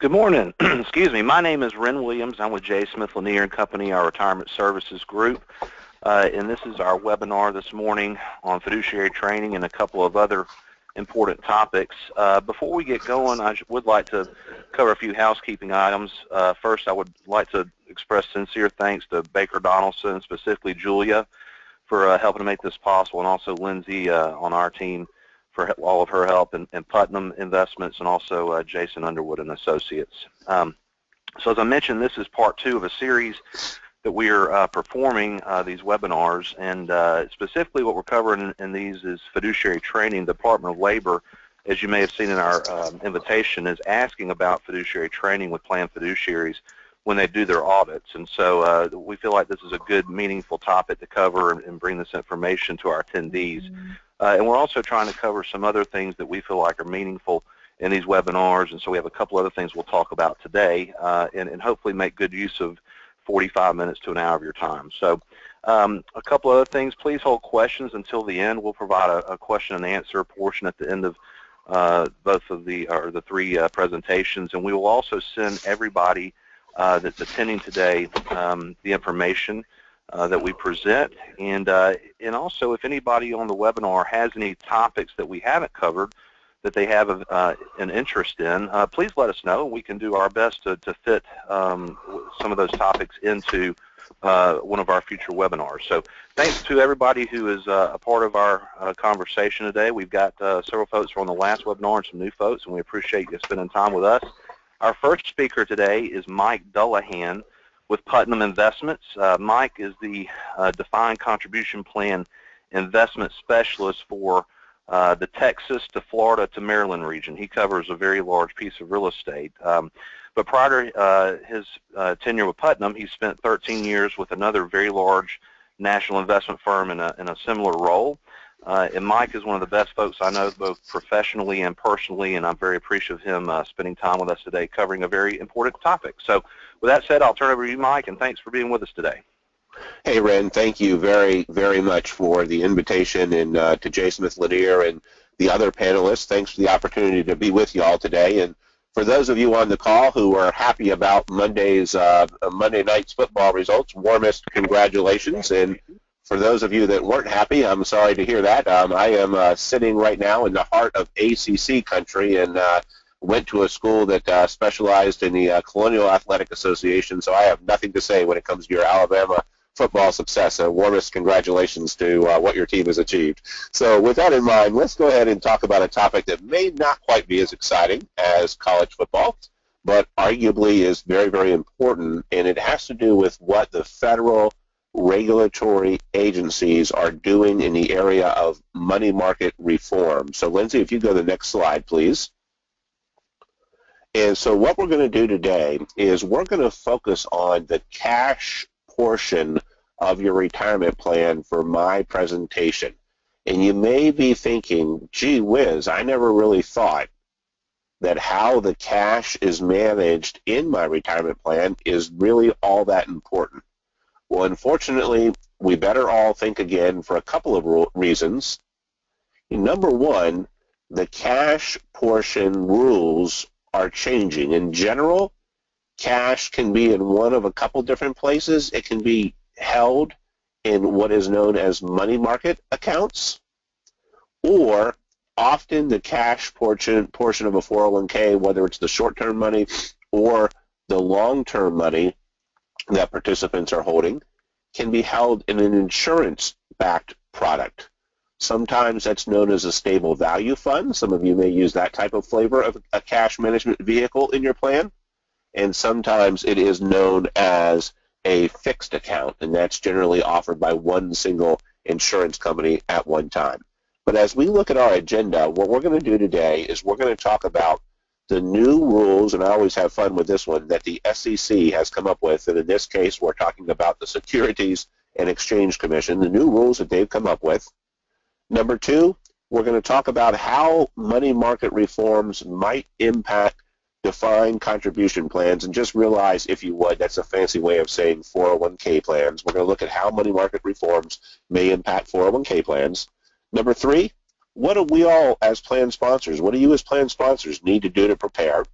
Good morning. Excuse me. My name is Ren Williams. I'm with J. Smith Lanier and Company, our retirement services group. Uh, and this is our webinar this morning on fiduciary training and a couple of other important topics. Uh, before we get going, I would like to cover a few housekeeping items. Uh, first, I would like to express sincere thanks to Baker Donelson, specifically Julia, for uh, helping to make this possible, and also Lindsay uh, on our team for all of her help, and, Putnam Investments, and also uh, Jason Underwood and Associates. Um, so as I mentioned, this is part two of a series that we are uh, performing uh, these webinars, and uh, specifically what we're covering in, in, these is fiduciary training. The Department of Labor, as you may have seen in our um, invitation, is asking about fiduciary training with plan fiduciaries when they do their audits. And so uh, we feel like this is a good, meaningful topic to cover and, and bring this information to our attendees. Mm -hmm. Uh, and we're also trying to cover some other things that we feel like are meaningful in these webinars. And so we have a couple other things we'll talk about today uh, and, and, hopefully make good use of 45 minutes to an hour of your time. So um, a couple other things. Please hold questions until the end. We'll provide a, a question and answer portion at the end of uh, both of the or the three uh, presentations. And we will also send everybody uh, that's attending today um, the information uh, that we present. And, uh, and also, if anybody on the webinar has any topics that we haven't covered that they have uh, an interest in, uh, please let us know. We can do our best to, to fit um, some of those topics into uh, one of our future webinars. So thanks to everybody who is a part of our conversation today. We've got several folks from the last webinar and some new folks, and we appreciate you spending time with us. Our first speaker today is Mike Dullaghan with Putnam Investments. Uh, Mike is the uh, defined contribution plan investment specialist for uh, the Texas to Florida to Maryland region. He covers a very large piece of real estate. Um, but prior to uh, his uh, tenure with Putnam, he spent 13 years with another very large national investment firm in a, in a similar role. Uh, and Mike is one of the best folks I know both professionally and personally, and I'm very appreciative of him uh, spending time with us today covering a very important topic. So with that said, I'll turn it over to you, Mike, and thanks for being with us today. Hey, Ren, thank you very, very much for the invitation and uh, to J. Smith Lanier and the other panelists. Thanks for the opportunity to be with you all today. And for those of you on the call who are happy about Monday's uh, Monday night's football results, warmest congratulations. And for those of you that weren't happy, I'm sorry to hear that. Um, I am uh, sitting right now in the heart of ACC country, and uh, went to a school that uh, specialized in the uh, Colonial Athletic Association, so I have nothing to say when it comes to your Alabama football success. Uh, warmest congratulations to uh, what your team has achieved. So with that in mind, let's go ahead and talk about a topic that may not quite be as exciting as college football, but arguably is very, very important, and it has to do with what the federal regulatory agencies are doing in the area of money market reform. So Lindsay, if you go to the next slide, please. And so what we're going to do today is we're going to focus on the cash portion of your retirement plan for my presentation. And you may be thinking, gee whiz, I never really thought that how the cash is managed in my retirement plan is really all that important. Well, unfortunately, we better all think again for a couple of reasons. Number one, the cash portion rules are changing. In general, cash can be in one of a couple different places. It can be held in what is known as money market accounts, or often the cash portion, portion of a 401k, whether it's the short-term money or the long-term money that participants are holding, can be held in an insurance-backed product. Sometimes that's known as a stable value fund. Some of you may use that type of flavor of a cash management vehicle in your plan. And sometimes it is known as a fixed account, and that's generally offered by one single insurance company at one time. But as we look at our agenda, what we're going to do today is we're going to talk about the new rules, and I always have fun with this one, that the SEC has come up with, and in this case we're talking about the Securities and Exchange Commission, the new rules that they've come up with Number two, we're going to talk about how money market reforms might impact defined contribution plans and just realize, if you would, that's a fancy way of saying 401k plans. We're going to look at how money market reforms may impact 401k plans. Number three, what do we all as plan sponsors, what do you as plan sponsors need to do to prepare?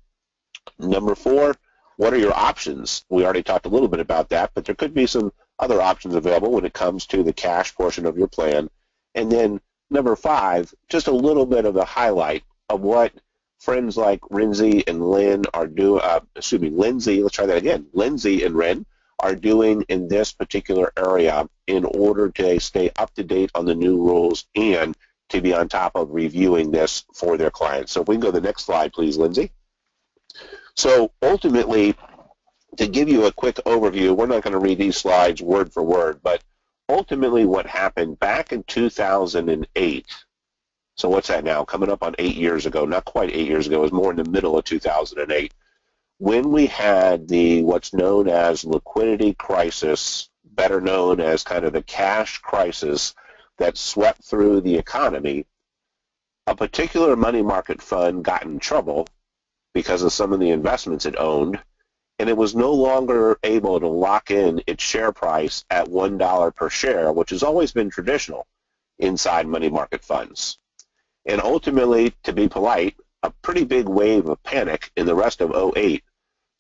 Number four, what are your options? We already talked a little bit about that, but there could be some other options available when it comes to the cash portion of your plan. And then number five, just a little bit of a highlight of what friends like Lindsay and Lynn are doing, uh, excuse me, Lindsay, let's try that again. Lindsay and Ren are doing in this particular area in order to stay up to date on the new rules and to be on top of reviewing this for their clients. So if we can go to the next slide, please, Lindsay. So ultimately, to give you a quick overview, we're not going to read these slides word for word, but ultimately what happened back in 2008, so what's that now? Coming up on eight years ago, not quite eight years ago, it was more in the middle of 2008, when we had the what's known as liquidity crisis, better known as kind of the cash crisis that swept through the economy, a particular money market fund got in trouble because of some of the investments it owned, and it was no longer able to lock in its share price at $1 per share, which has always been traditional inside money market funds. And ultimately, to be polite, a pretty big wave of panic in the rest of 08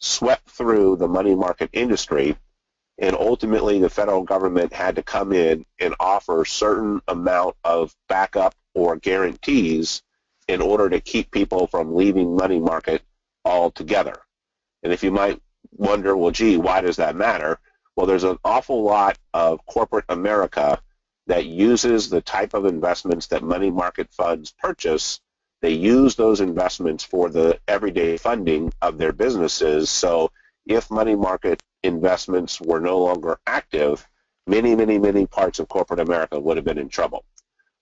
swept through the money market industry and ultimately the federal government had to come in and offer certain amount of backup or guarantees in order to keep people from leaving money market altogether. And if you might wonder, well, gee, why does that matter? Well, there's an awful lot of corporate America that uses the type of investments that money market funds purchase. They use those investments for the everyday funding of their businesses. So if money market investments were no longer active, many, many, many parts of corporate America would have been in trouble.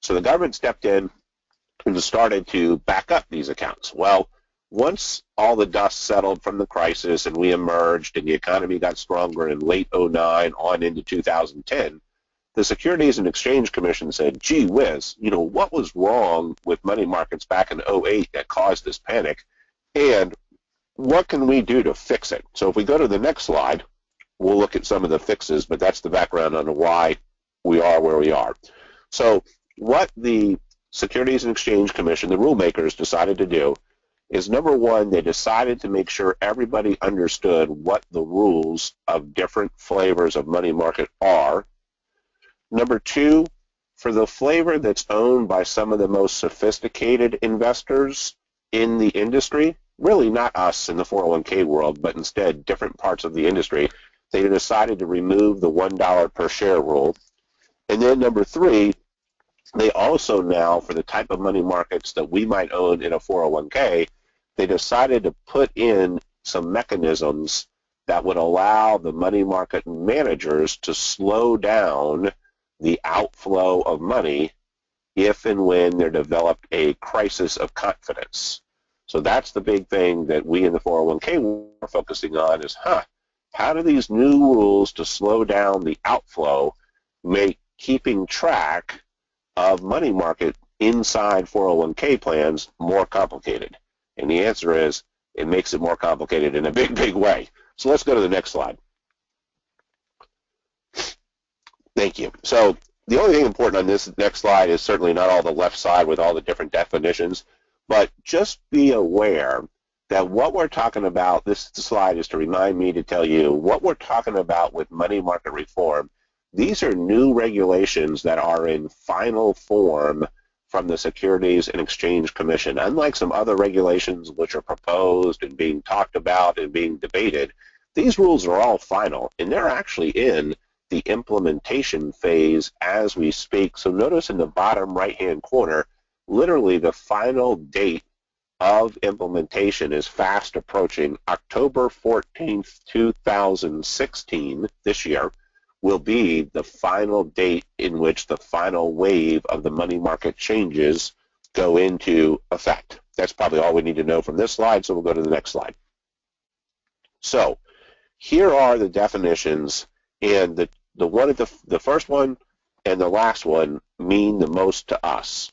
So the government stepped in and started to back up these accounts. Well, once all the dust settled from the crisis and we emerged and the economy got stronger in late 09 on into 2010, the Securities and Exchange Commission said, gee whiz, you know, what was wrong with money markets back in 08 that caused this panic? And what can we do to fix it? So if we go to the next slide, we'll look at some of the fixes, but that's the background on why we are where we are. So what the Securities and Exchange Commission, the rulemakers, decided to do is number one, they decided to make sure everybody understood what the rules of different flavors of money market are. Number two, for the flavor that's owned by some of the most sophisticated investors in the industry, really not us in the 401k world, but instead different parts of the industry, they decided to remove the $1 per share rule. And then number three, they also now, for the type of money markets that we might own in a 401k, they decided to put in some mechanisms that would allow the money market managers to slow down the outflow of money if and when there developed a crisis of confidence. So that's the big thing that we in the 401k are focusing on is, huh, how do these new rules to slow down the outflow make keeping track of money market inside 401k plans more complicated? And the answer is it makes it more complicated in a big, big way. So let's go to the next slide. Thank you. So the only thing important on this next slide is certainly not all the left side with all the different definitions, but just be aware that what we're talking about, this slide is to remind me to tell you what we're talking about with money market reform. These are new regulations that are in final form from the Securities and Exchange Commission. Unlike some other regulations which are proposed and being talked about and being debated, these rules are all final, and they're actually in the implementation phase as we speak. So notice in the bottom right-hand corner, literally the final date of implementation is fast approaching. October 14th, 2016, this year, will be the final date in which the final wave of the money market changes go into effect. That's probably all we need to know from this slide, so we'll go to the next slide. So here are the definitions, and the, the one at the, the first one and the last one mean the most to us.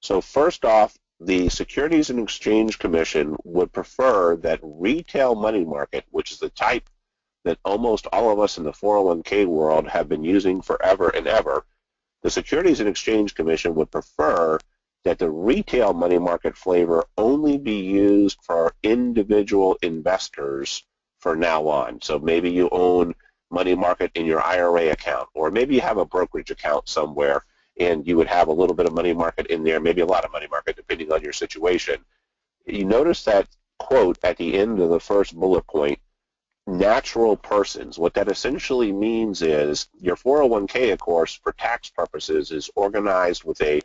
So first off, the Securities and Exchange Commission would prefer that retail money market, which is the type that almost all of us in the 401k world have been using forever and ever, the Securities and Exchange Commission would prefer that the retail money market flavor only be used for individual investors for now on. So maybe you own money market in your IRA account, or maybe you have a brokerage account somewhere and you would have a little bit of money market in there, maybe a lot of money market depending on your situation. You notice that quote at the end of the first bullet point, natural persons. What that essentially means is your 401k, of course, for tax purposes, is organized with a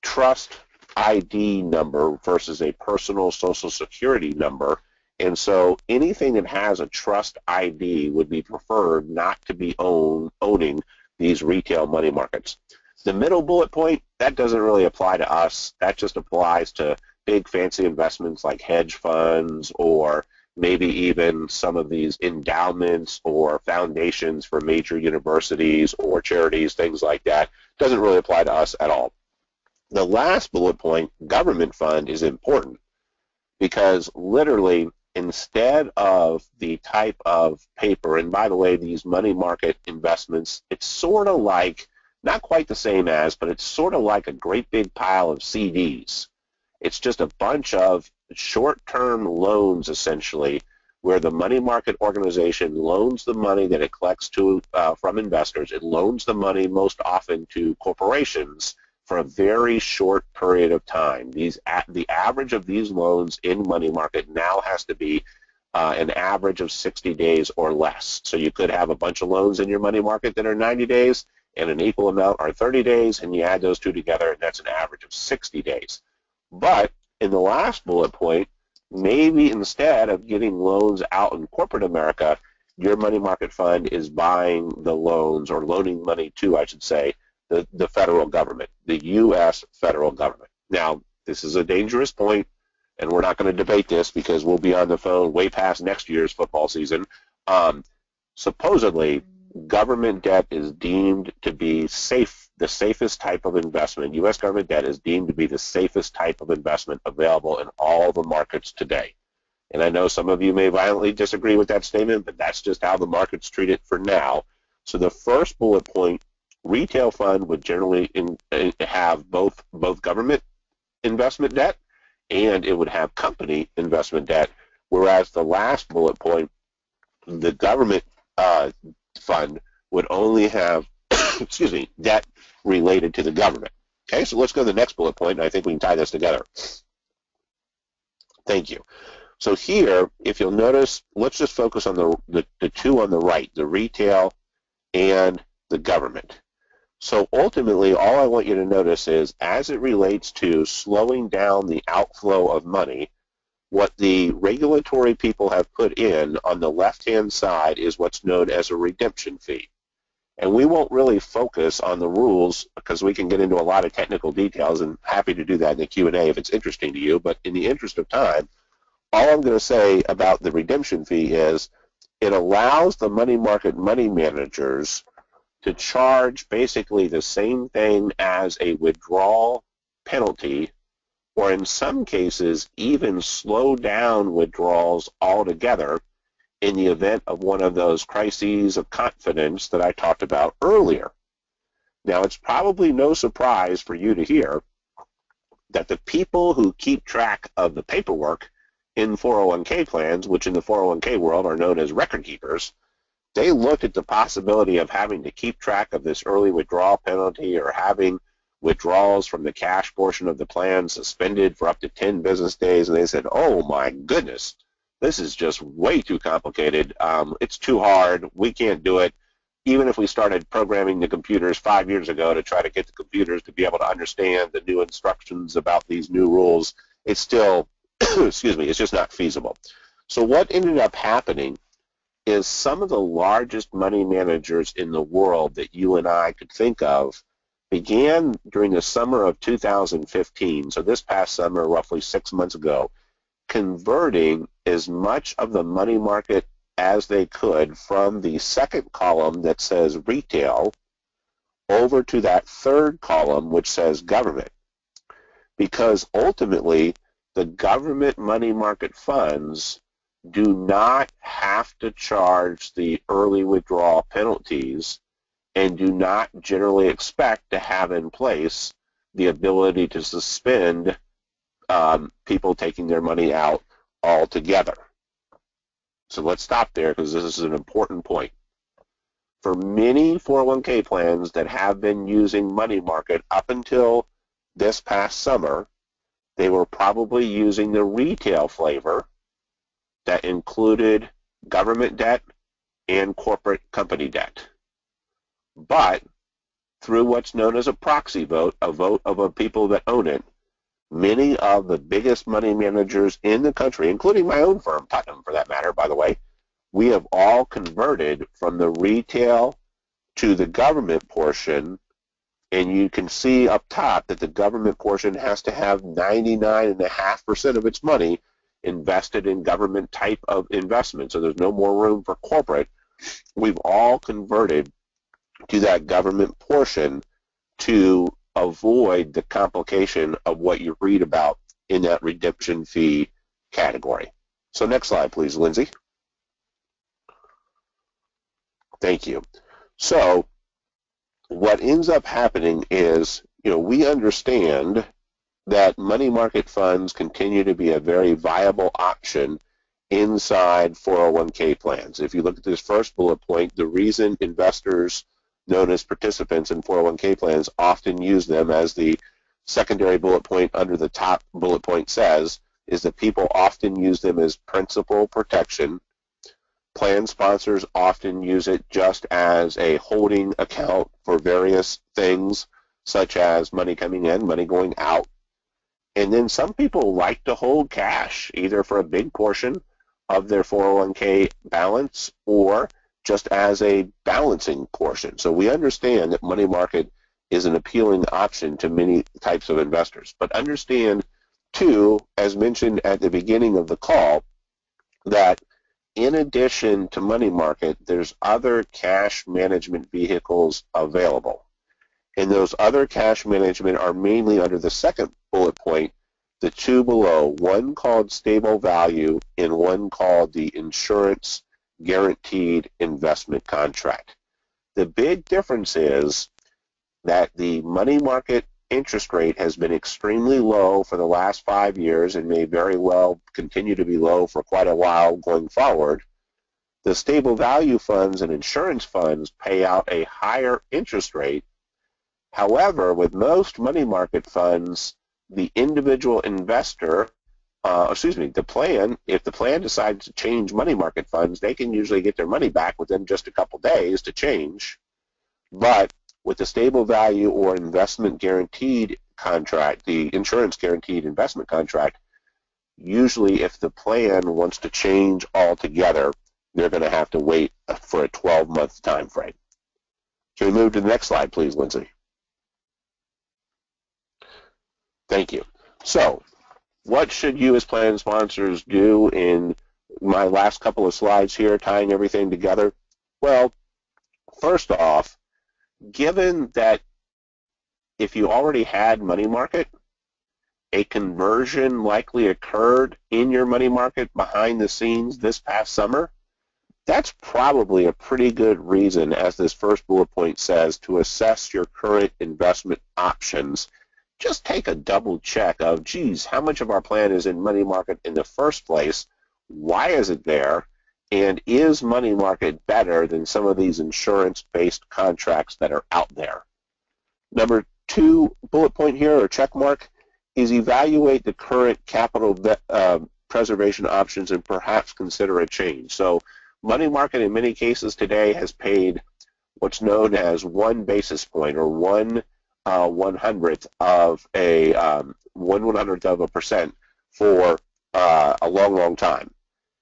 trust ID number versus a personal social security number. And so anything that has a trust ID would be preferred not to be own, owning these retail money markets. The middle bullet point, that doesn't really apply to us. That just applies to big fancy investments like hedge funds or maybe even some of these endowments or foundations for major universities or charities, things like that. Doesn't really apply to us at all. The last bullet point, government fund, is important because literally instead of the type of paper, and by the way, these money market investments, it's sort of like, not quite the same as, but it's sort of like a great big pile of CDs. It's just a bunch of short-term loans, essentially, where the money market organization loans the money that it collects to uh, from investors. It loans the money most often to corporations for a very short period of time. These the average of these loans in money market now has to be uh, an average of 60 days or less. So you could have a bunch of loans in your money market that are 90 days and an equal amount are 30 days, and you add those two together, and that's an average of 60 days. But in the last bullet point, maybe instead of getting loans out in corporate America, your money market fund is buying the loans or loaning money to, I should say, the, the federal government, the U.S. federal government. Now, this is a dangerous point, and we're not going to debate this because we'll be on the phone way past next year's football season. Um, supposedly, government debt is deemed to be safe, the safest type of investment. U.S. government debt is deemed to be the safest type of investment available in all the markets today. And I know some of you may violently disagree with that statement, but that's just how the markets treat it for now. So the first bullet point retail fund would generally in, have both both government investment debt and it would have company investment debt, whereas the last bullet point, the government uh, fund would only have, excuse me, debt related to the government. Okay, so let's go to the next bullet point, and I think we can tie this together. Thank you. So here, if you'll notice, let's just focus on the, the, the two on the right, the retail and the government. So ultimately, all I want you to notice is as it relates to slowing down the outflow of money, what the regulatory people have put in on the left-hand side is what's known as a redemption fee. And we won't really focus on the rules because we can get into a lot of technical details and happy to do that in the Q&A if it's interesting to you. But in the interest of time, all I'm going to say about the redemption fee is it allows the money market money managers to charge basically the same thing as a withdrawal penalty or in some cases even slow down withdrawals altogether in the event of one of those crises of confidence that I talked about earlier. Now, it's probably no surprise for you to hear that the people who keep track of the paperwork in 401k plans, which in the 401k world are known as record keepers, they looked at the possibility of having to keep track of this early withdrawal penalty or having withdrawals from the cash portion of the plan suspended for up to 10 business days, and they said, oh my goodness, this is just way too complicated. Um, it's too hard. We can't do it. Even if we started programming the computers five years ago to try to get the computers to be able to understand the new instructions about these new rules, it's still, excuse me, it's just not feasible. So what ended up happening is some of the largest money managers in the world that you and I could think of began during the summer of 2015, so this past summer, roughly six months ago, converting as much of the money market as they could from the second column that says retail over to that third column which says government. Because ultimately, the government money market funds do not have to charge the early withdrawal penalties and do not generally expect to have in place the ability to suspend um, people taking their money out altogether. So let's stop there because this is an important point. For many 401k plans that have been using money market up until this past summer, they were probably using the retail flavor that included government debt and corporate company debt. But through what's known as a proxy vote, a vote of the people that own it, many of the biggest money managers in the country, including my own firm, Putnam for that matter, by the way, we have all converted from the retail to the government portion and you can see up top that the government portion has to have 99.5% of its money invested in government type of investment. So there's no more room for corporate. We've all converted to that government portion to avoid the complication of what you read about in that redemption fee category. So next slide, please, Lindsay. Thank you. So what ends up happening is, you know, we understand that money market funds continue to be a very viable option inside 401k plans. If you look at this first bullet point, the reason investors known as participants in 401k plans often use them as the secondary bullet point under the top bullet point says is that people often use them as principal protection Plan sponsors often use it just as a holding account for various things, such as money coming in, money going out. And then some people like to hold cash, either for a big portion of their 401k balance or just as a balancing portion. So we understand that money market is an appealing option to many types of investors. But understand, too, as mentioned at the beginning of the call, that in addition to money market, there's other cash management vehicles available. And those other cash management are mainly under the second bullet point, the two below, one called stable value and one called the insurance guaranteed investment contract. The big difference is that the money market interest rate has been extremely low for the last five years and may very well continue to be low for quite a while going forward. The stable value funds and insurance funds pay out a higher interest rate. However, with most money market funds, the individual investor, uh, excuse me, the plan, if the plan decides to change money market funds, they can usually get their money back within just a couple days to change. But with the stable value or investment guaranteed contract, the insurance guaranteed investment contract, usually if the plan wants to change altogether, they're going to have to wait for a 12-month time frame. Can we move to the next slide, please, Lindsay? Thank you. So, what should you as plan sponsors do in my last couple of slides here, tying everything together? Well, first off, given that if you already had money market, a conversion likely occurred in your money market behind the scenes this past summer, that's probably a pretty good reason, as this first bullet point says, to assess your current investment options. Just take a double check of, geez, how much of our plan is in money market in the first place? Why is it there? And is money market better than some of these insurance-based contracts that are out there? Number two bullet point here, or check mark, is evaluate the current capital uh, preservation options and perhaps consider a change. So money market in many cases today has paid what's known as one basis point or one uh, one hundredth of a um, one one hundredth of a percent for uh, a long, long time.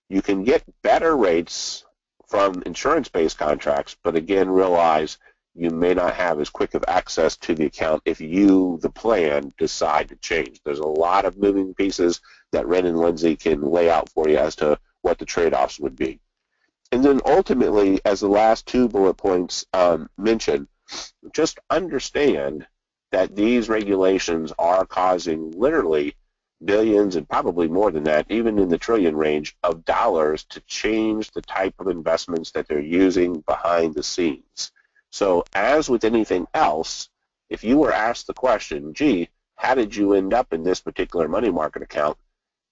You can get better rates from insurance-based contracts, but again, realize you may not have as quick of access to the account if you, the plan, decide to change. There's a lot of moving pieces that Ren and Lindsay can lay out for you as to what the trade-offs would be. And then ultimately, as the last two bullet points um, mention, just understand that mm-hmm. these regulations are causing literally billions and probably more than that, even in the trillion range of dollars to change the type of investments that they're using behind the scenes. So as with anything else, if you were asked the question, gee, how did you end up in this particular money market account?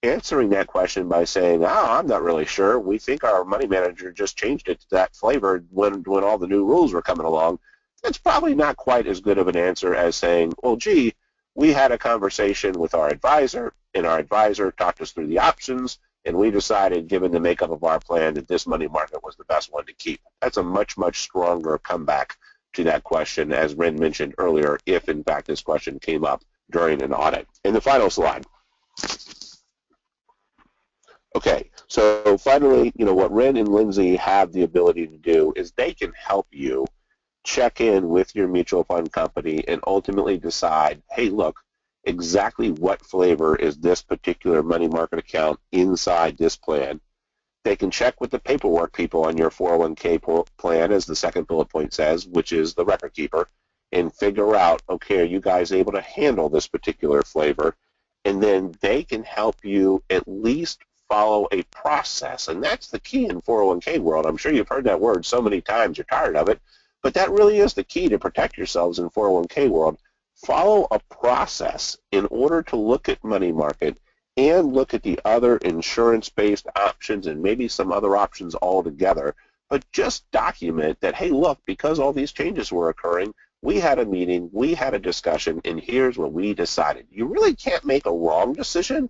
answering that question by saying, oh, I'm not really sure. We think our money manager just changed it to that flavor when, when all the new rules were coming along. It's probably not quite as good of an answer as saying, well, gee, we had a conversation with our advisor, and our advisor talked us through the options, and we decided, given the makeup of our plan, that this money market was the best one to keep. That's a much, much stronger comeback to that question, as Ren mentioned earlier, if in fact this question came up during an audit. In the final slide. Okay, so finally, you know, what Ren and Lindsay have the ability to do is they can help you check in with your mutual fund company and ultimately decide, hey, look, exactly what flavor is this particular money market account inside this plan. They can check with the paperwork people on your 401k plan, as the second bullet point says, which is the record keeper, and figure out, okay, are you guys able to handle this particular flavor? And then they can help you at least follow a process. And that's the key in 401k world. I'm sure you've heard that word so many times you're tired of it, but that really is the key to protect yourselves in 401k world. Follow a process in order to look at money market and look at the other insurance-based options and maybe some other options altogether. But just document that, hey, look, because all these changes were occurring, we had a meeting, we had a discussion, and here's what we decided. You really can't make a wrong decision,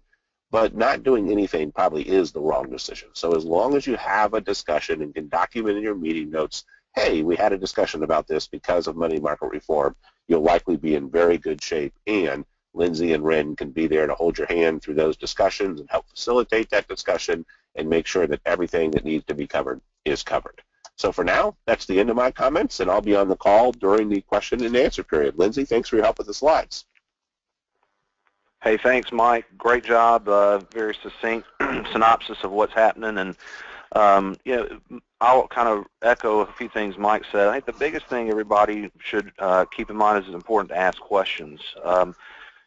but not doing anything probably is the wrong decision. So as long as you have a discussion and can document in your meeting notes, hey, we had a discussion about this because of money market reform, you'll likely be in very good shape. And Lindsay and Ren can be there to hold your hand through those discussions and help facilitate that discussion and make sure that everything that needs to be covered is covered. So for now, that's the end of my comments, and I'll be on the call during the question and answer period. Lindsay, thanks for your help with the slides. Hey, thanks, Mike. Great job. Uh, very succinct synopsis of what's happening. And, um, you know, I'll kind of echo a few things Mike said. I think the biggest thing everybody should uh, keep in mind is it's important to ask questions. Um,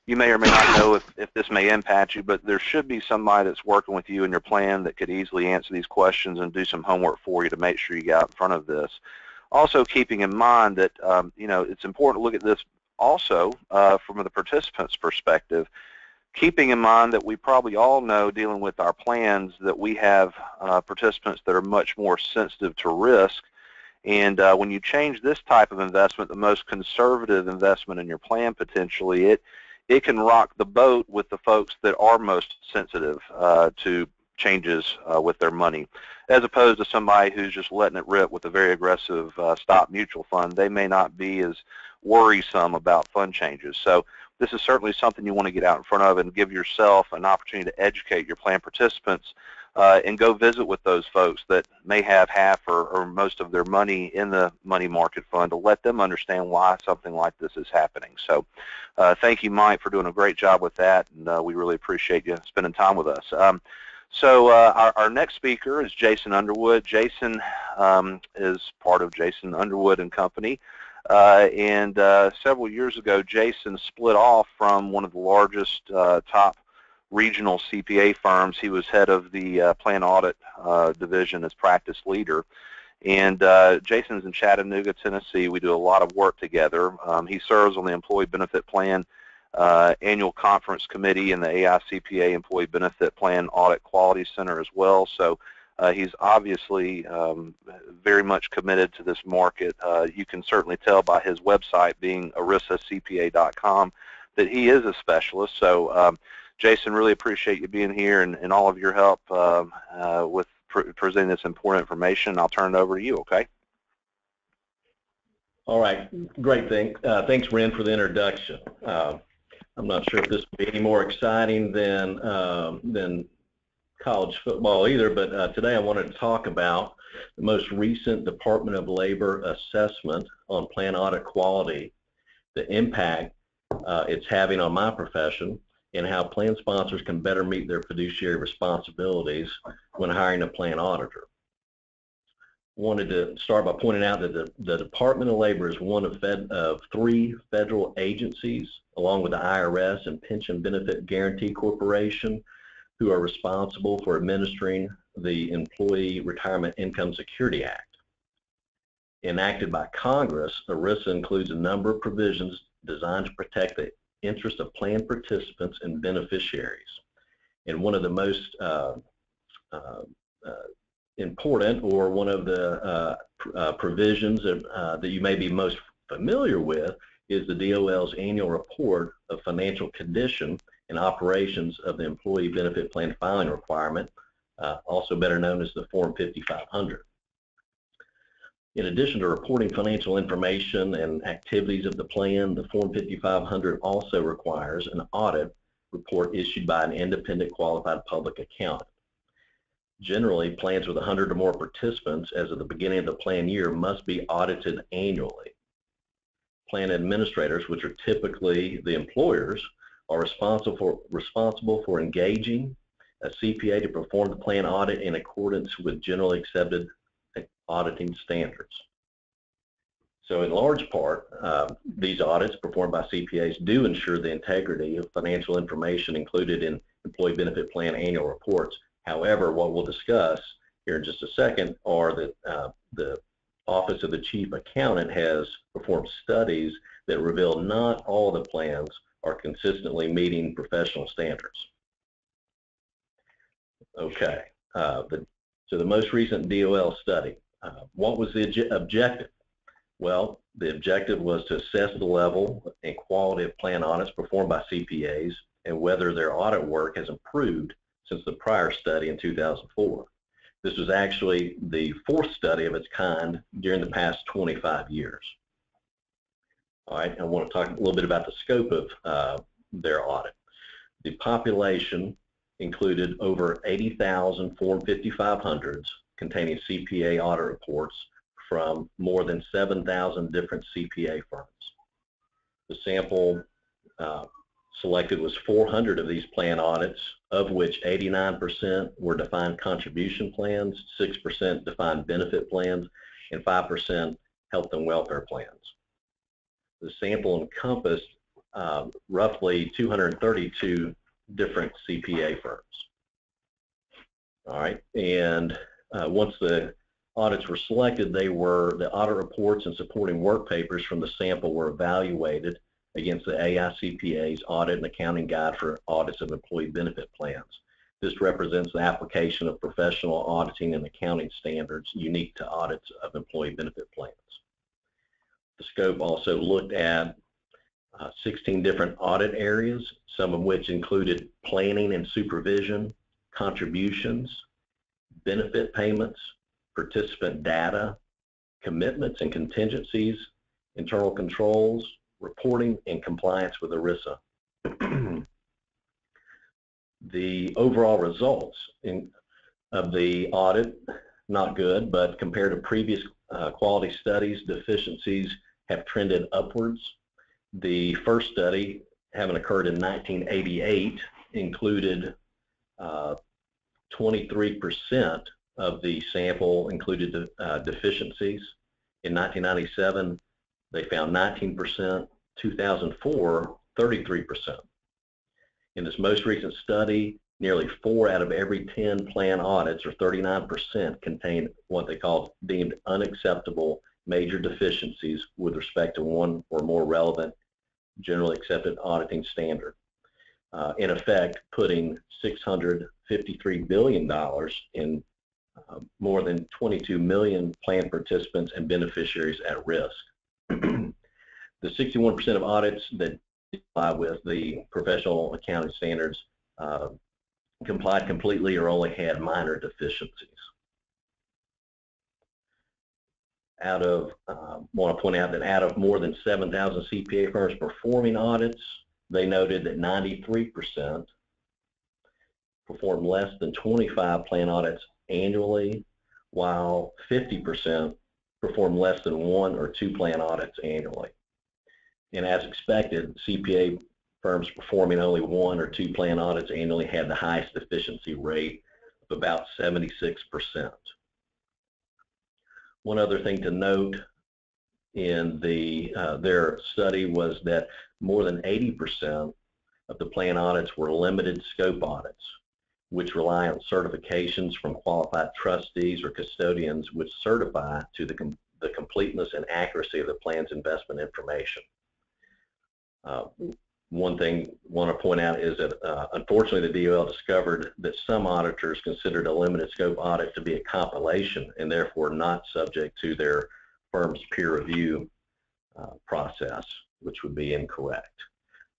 you may or may not know if, if this may impact you, but there should be somebody that's working with you in your plan that could easily answer these questions and do some homework for you to make sure you get out in front of this. Also keeping in mind that, um, you know, it's important to look at this also uh, from the participant's perspective, keeping in mind that we probably all know dealing with our plans that we have uh, participants that are much more sensitive to risk and uh, when you change this type of investment, the most conservative investment in your plan potentially, it it can rock the boat with the folks that are most sensitive uh, to changes uh, with their money, as opposed to somebody who's just letting it rip with a very aggressive uh, stop mutual fund. They may not be as worrisome about fund changes. So this is certainly something you want to get out in front of and give yourself an opportunity to educate your plan participants uh, and go visit with those folks that may have half or, or, most of their money in the money market fund to let them understand why something like this is happening. So uh, thank you, Mike, for doing a great job with that, and uh, we really appreciate you spending time with us. Um, so uh, our, our, next speaker is Jason Underwood. Jason um, is part of Jason Underwood and Company. Uh, and uh, several years ago, Jason split off from one of the largest top regional CPA firms. He was head of the uh, plan audit uh, division as practice leader. And uh, Jason's in Chattanooga, Tennessee. We do a lot of work together. Um, he serves on the Employee Benefit Plan uh, Annual Conference Committee and the AICPA Employee Benefit Plan Audit Quality Center as well. So uh, he's obviously um, very much committed to this market. Uh, you can certainly tell by his website being erisacpa.com that he is a specialist. So um, Jason, really appreciate you being here and, and all of your help um, uh, with pre presenting this important information. I'll turn it over to you, okay? All right, great thing. Uh, thanks, Ren, for the introduction. Uh, I'm not sure if this will be any more exciting than um, than college football either, but uh, today I wanted to talk about the most recent Department of Labor assessment on plan audit quality, the impact uh, it's having on my profession, and how plan sponsors can better meet their fiduciary responsibilities when hiring a plan auditor. I wanted to start by pointing out that the, the Department of Labor is one of, fed, of three federal agencies, along with the IRS and Pension Benefit Guaranty Corporation, who are responsible for administering the Employee Retirement Income Security Act. Enacted by Congress, ERISA includes a number of provisions designed to protect the interest of plan participants and beneficiaries. And one of the most uh, uh, uh important or one of the uh, uh, provisions of, that you may be most familiar with is the DOL's annual report of financial condition and operations of the employee benefit plan filing requirement, uh, also better known as the Form 5500. In addition to reporting financial information and activities of the plan, the Form 5500 also requires an audit report issued by an independent qualified public accountant. Generally, plans with 100 or more participants as of the beginning of the plan year must be audited annually. Plan administrators, which are typically the employers, are responsible for, responsible for engaging a CPA to perform the plan audit in accordance with generally accepted auditing standards. So in large part, uh, these audits performed by CPAs do ensure the integrity of financial information included in employee benefit plan annual reports. However, what we'll discuss here in just a second are that uh, the Office of the Chief Accountant has performed studies that reveal not all the plans are consistently meeting professional standards. Okay, uh, the, so the most recent DOL study uh, what was the objective? Well, the objective was to assess the level and quality of plan audits performed by CPAs and whether their audit work has improved since the prior study in 2004. This was actually the fourth study of its kind during the past 25 years. All right, I want to talk a little bit about the scope of uh, their audit. The population included over 80,000 Form 5500s containing CPA audit reports from more than 7,000 different CPA firms. The sample uh, selected was 400 of these plan audits, of which 89% were defined contribution plans, 6% defined benefit plans, and 5% health and welfare plans. The sample encompassed uh, roughly 232 different CPA firms. All right, and uh, once the audits were selected, they were the audit reports and supporting work papers from the sample were evaluated against the AICPA's audit and accounting guide for audits of employee benefit plans. This represents the application of professional auditing and accounting standards unique to audits of employee benefit plans. The scope also looked at uh, 16 different audit areas, some of which included planning and supervision, contributions, benefit payments, participant data, commitments and contingencies, internal controls, reporting, and compliance with ERISA. the overall results in, of the audit, not good, but compared to previous uh, quality studies, deficiencies have trended upwards. The first study, having occurred in 1988, included uh, 23% of the sample included uh, deficiencies. In 1997, they found 19%, 2004, 33%. In this most recent study, nearly four out of every 10 plan audits, or 39%, contained what they called deemed unacceptable major deficiencies with respect to one or more relevant generally accepted auditing standard. Uh, in effect, putting 653 billion dollars in uh, more than 22 million plan participants and beneficiaries at risk. the 61% of audits that comply with the professional accounting standards uh, complied completely or only had minor deficiencies. Out of, uh, want to point out that out of more than 7,000 CPA firms performing audits, they noted that 93% performed less than 25 plan audits annually, while 50% performed less than one or two plan audits annually. And as expected, CPA firms performing only one or two plan audits annually had the highest efficiency rate of about 76%. One other thing to note in the uh, their study was that more than 80% of the plan audits were limited scope audits, which rely on certifications from qualified trustees or custodians which certify to the, com the completeness and accuracy of the plan's investment information. Uh, one thing I want to point out is that uh, unfortunately the DOL discovered that some auditors considered a limited scope audit to be a compilation and therefore not subject to their firm's peer review uh, process, which would be incorrect.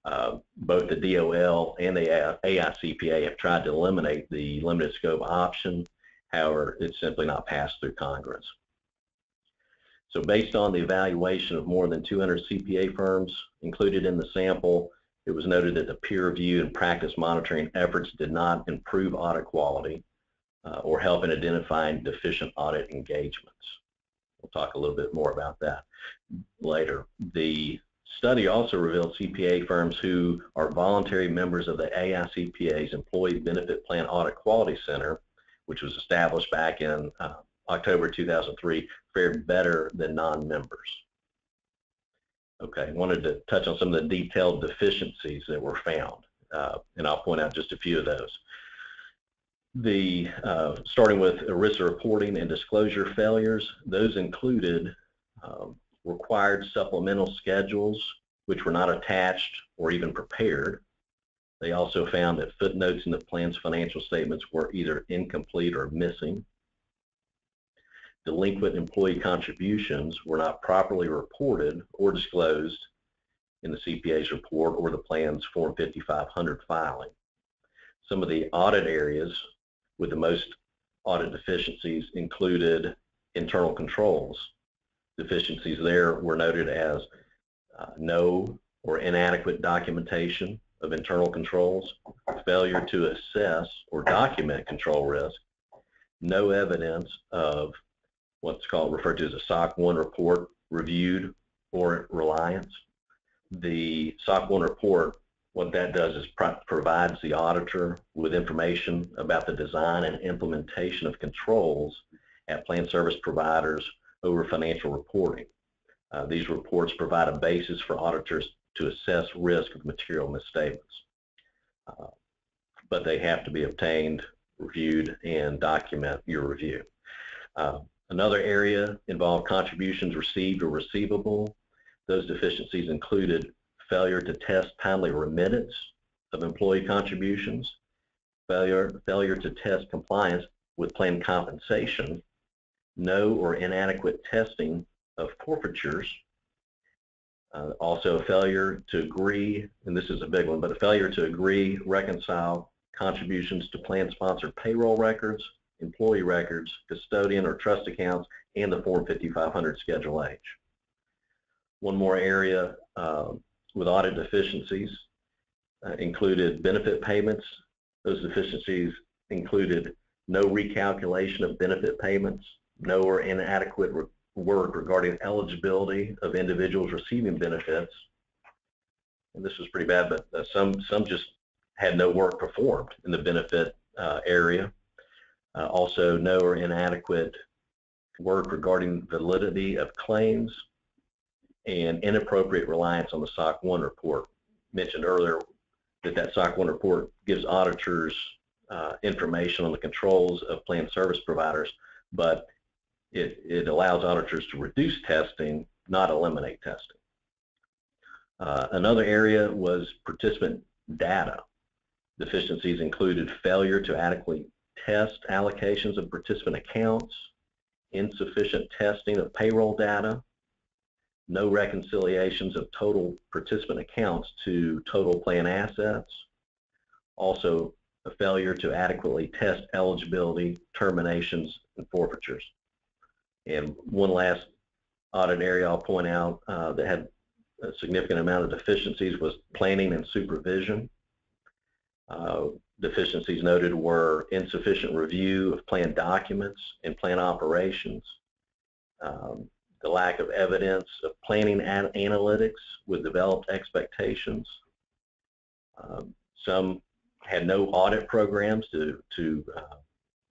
Uh, both the DOL and the AICPA have tried to eliminate the limited scope option. However, it's simply not passed through Congress. So based on the evaluation of more than 200 CPA firms included in the sample, it was noted that the peer review and practice monitoring efforts did not improve audit quality uh, or help in identifying deficient audit engagements. We'll talk a little bit more about that later. The study also revealed CPA firms who are voluntary members of the AICPA's Employee Benefit Plan Audit Quality Center, which was established back in uh, October 2003, fared better than non-members. Okay, wanted to touch on some of the detailed deficiencies that were found, uh, and I'll point out just a few of those. The uh, starting with ERISA reporting and disclosure failures, those included um, required supplemental schedules which were not attached or even prepared. They also found that footnotes in the plan's financial statements were either incomplete or missing. Delinquent employee contributions were not properly reported or disclosed in the CPA's report or the plan's Form 5500 filing. Some of the audit areas with the most audit deficiencies included internal controls. Deficiencies there were noted as uh, no or inadequate documentation of internal controls, failure to assess or document control risk, no evidence of what's called referred to as a SOC 1 report reviewed or reliance. The SOC 1 report what that does is pro provides the auditor with information about the design and implementation of controls at plan service providers over financial reporting. Uh, these reports provide a basis for auditors to assess risk of material misstatements. Uh, but they have to be obtained, reviewed, and document your review. Uh, another area involved contributions received or receivable. Those deficiencies included failure to test timely remittance of employee contributions, failure, failure to test compliance with plan compensation, no or inadequate testing of forfeitures, uh, also a failure to agree, and this is a big one, but a failure to agree, reconcile contributions to plan sponsor payroll records, employee records, custodian or trust accounts, and the Form 5500 Schedule H. One more area uh, with audit deficiencies uh, included benefit payments. Those deficiencies included no recalculation of benefit payments, no or inadequate work regarding eligibility of individuals receiving benefits. And this was pretty bad, but uh, some, some just had no work performed in the benefit uh, area. Uh, also, no or inadequate work regarding validity of claims and inappropriate reliance on the SOC 1 report. Mentioned earlier that that SOC 1 report gives auditors uh, information on the controls of plan service providers, but it, it allows auditors to reduce testing, not eliminate testing. Uh, another area was participant data. Deficiencies included failure to adequately test allocations of participant accounts, insufficient testing of payroll data, no reconciliations of total participant accounts to total plan assets, also a failure to adequately test eligibility, terminations, and forfeitures. And one last audit area I'll point out uh, that had a significant amount of deficiencies was planning and supervision. Uh, deficiencies noted were insufficient review of plan documents and plan operations, um, the lack of evidence of planning and analytics with developed expectations. Um, some had no audit programs to, to uh,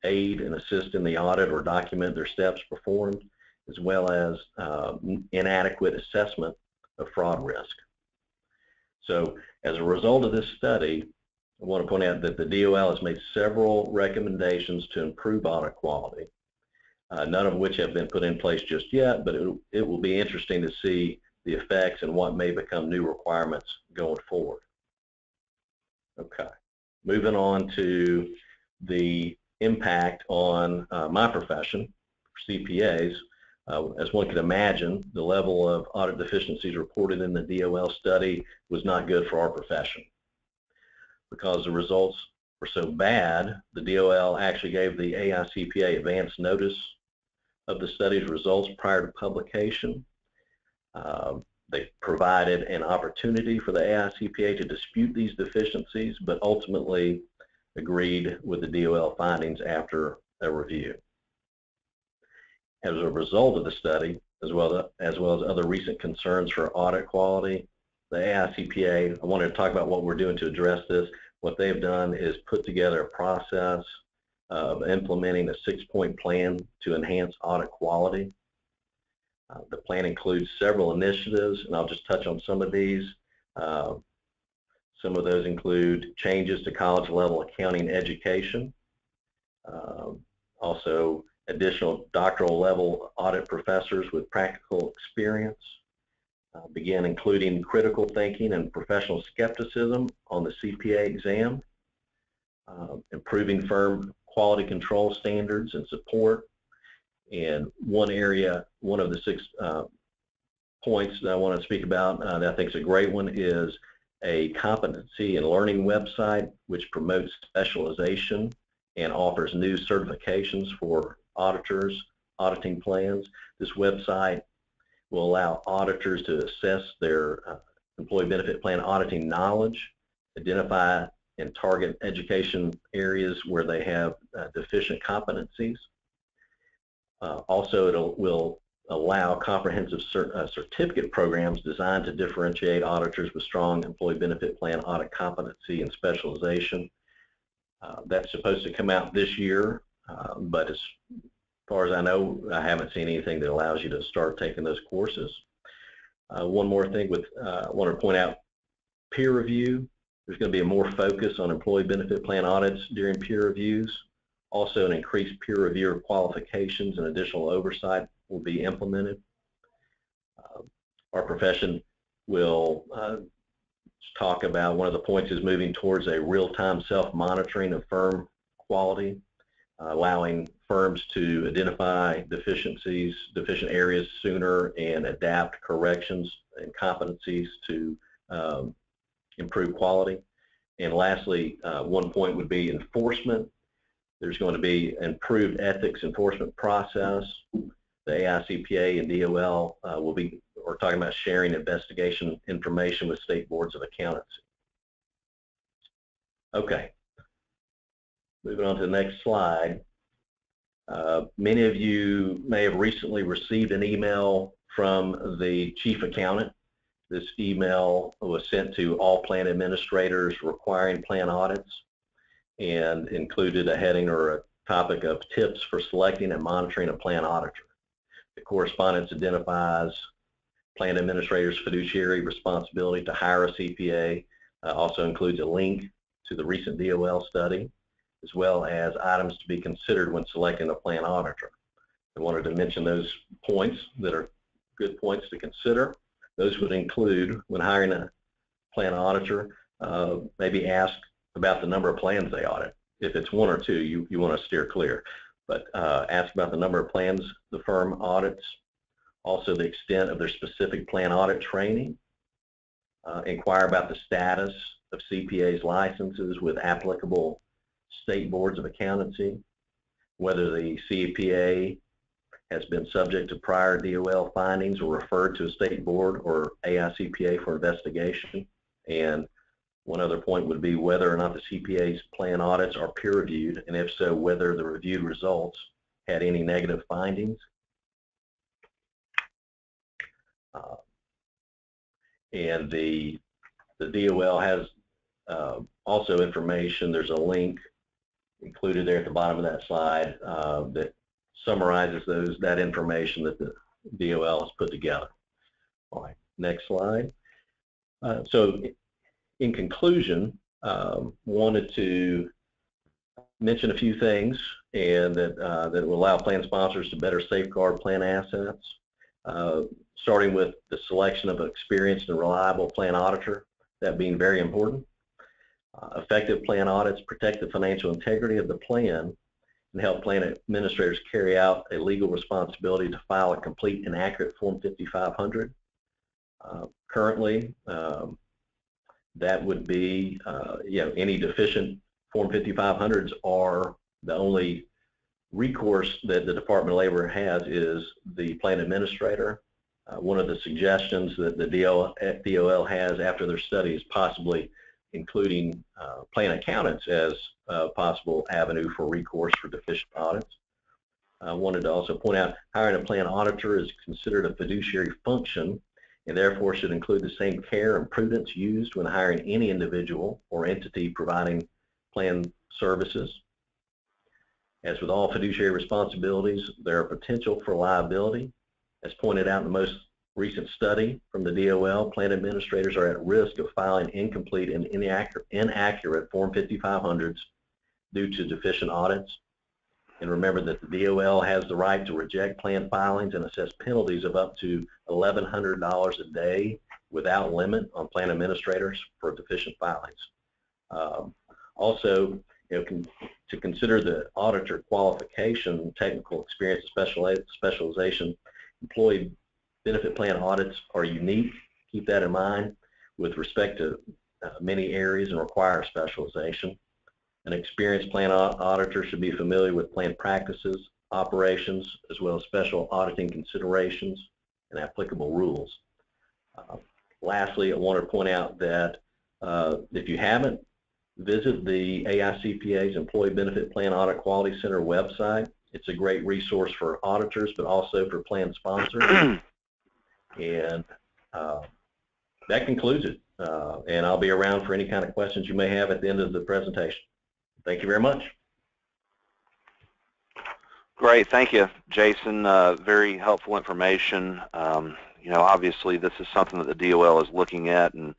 aid and assist in the audit or document their steps performed, as well as uh, inadequate assessment of fraud risk. So as a result of this study, I want to point out that the DOL has made several recommendations to improve audit quality uh, none of which have been put in place just yet, but it, it will be interesting to see the effects and what may become new requirements going forward. Okay. Moving on to the impact on uh, my profession, CPAs. Uh, as one can imagine, the level of audit deficiencies reported in the DOL study was not good for our profession. Because the results were so bad, the DOL actually gave the AICPA advance notice of the study's results prior to publication. Uh, they provided an opportunity for the AICPA to dispute these deficiencies, but ultimately agreed with the DOL findings after a review. As a result of the study, as well as, as well as other recent concerns for audit quality, the AICPA, I wanted to talk about what we're doing to address this. What they've done is put together a process of implementing a six-point plan to enhance audit quality. Uh, the plan includes several initiatives, and I'll just touch on some of these. Uh, some of those include changes to college-level accounting education, uh, also additional doctoral level audit professors with practical experience, uh, begin including critical thinking and professional skepticism on the CPA exam, uh, improving firm quality control standards and support, and one area, one of the six uh, points that I want to speak about uh, that I think is a great one is a competency and learning website which promotes specialization and offers new certifications for auditors, auditing plans. This website will allow auditors to assess their uh, employee benefit plan auditing knowledge, identify and target education areas where they have uh, deficient competencies. Uh, also, it will allow comprehensive uh, certificate programs designed to differentiate auditors with strong employee benefit plan audit competency and specialization. Uh, that's supposed to come out this year, uh, but as far as I know, I haven't seen anything that allows you to start taking those courses. Uh, one more thing with, uh, I want to point out peer review. There's going to be a more focus on employee benefit plan audits during peer reviews. Also, an increased peer reviewer qualifications and additional oversight will be implemented. Uh, our profession will uh, talk about one of the points is moving towards a real-time self-monitoring of firm quality, allowing firms to identify deficiencies, deficient areas sooner and adapt corrections and competencies to um, improve quality. And lastly, uh, one point would be enforcement. There's going to be improved ethics enforcement process. The AICPA and DOL uh, will be, we're talking about sharing investigation information with state boards of accountancy. Okay. Moving on to the next slide. Uh, many of you may have recently received an email from the chief accountant. This email was sent to all plan administrators requiring plan audits and included a heading or a topic of tips for selecting and monitoring a plan auditor. The correspondence identifies plan administrator's fiduciary responsibility to hire a CPA, uh, also includes a link to the recent DOL study, as well as items to be considered when selecting a plan auditor. I wanted to mention those points that are good points to consider. Those would include, when hiring a plan auditor, uh, maybe ask about the number of plans they audit. If it's one or two, you, you want to steer clear. But uh, ask about the number of plans the firm audits, also the extent of their specific plan audit training, uh, inquire about the status of CPA's licenses with applicable state boards of accountancy, whether the CPA has been subject to prior DOL findings or referred to a state board or AICPA for investigation. And one other point would be whether or not the CPA's plan audits are peer reviewed, and if so, whether the reviewed results had any negative findings. Uh, and the, the DOL has uh, also information, there's a link included there at the bottom of that slide uh, that summarizes those that information that the DOL has put together. All right, next slide. Uh, so in conclusion, um, wanted to mention a few things and that, uh, that will allow plan sponsors to better safeguard plan assets, uh, starting with the selection of an experienced and reliable plan auditor, that being very important. Uh, effective plan audits protect the financial integrity of the plan and help plan administrators carry out a legal responsibility to file a complete and accurate Form 5500. Uh, currently, um, that would be, uh, you know, any deficient Form 5500s are the only recourse that the Department of Labor has is the plan administrator. Uh, one of the suggestions that the DOL, DOL has after their study is possibly including uh, plan accountants as a possible avenue for recourse for deficient audits. I wanted to also point out hiring a plan auditor is considered a fiduciary function and therefore should include the same care and prudence used when hiring any individual or entity providing plan services. As with all fiduciary responsibilities, there are potential for liability. As pointed out in the most recent study from the DOL, plan administrators are at risk of filing incomplete and inaccurate, Form 5500s due to deficient audits. And remember that the DOL has the right to reject plan filings and assess penalties of up to $1,100 a day without limit on plan administrators for deficient filings. Um, also, you know, con to consider the auditor qualification, technical experience, special specialization, employee benefit plan audits are unique. Keep that in mind with respect to uh, many areas and require specialization. An experienced plan auditor should be familiar with plan practices, operations, as well as special auditing considerations and applicable rules. Uh, lastly, I want to point out that uh, if you haven't, visit the AICPA's Employee Benefit Plan Audit Quality Center website. It's a great resource for auditors, but also for plan sponsors. and uh, that concludes it. Uh, and I'll be around for any kind of questions you may have at the end of the presentation. Thank you very much. Great, thank you, Jason. Uh, very helpful information. Um, you know, obviously this is something that the DOL is looking at, and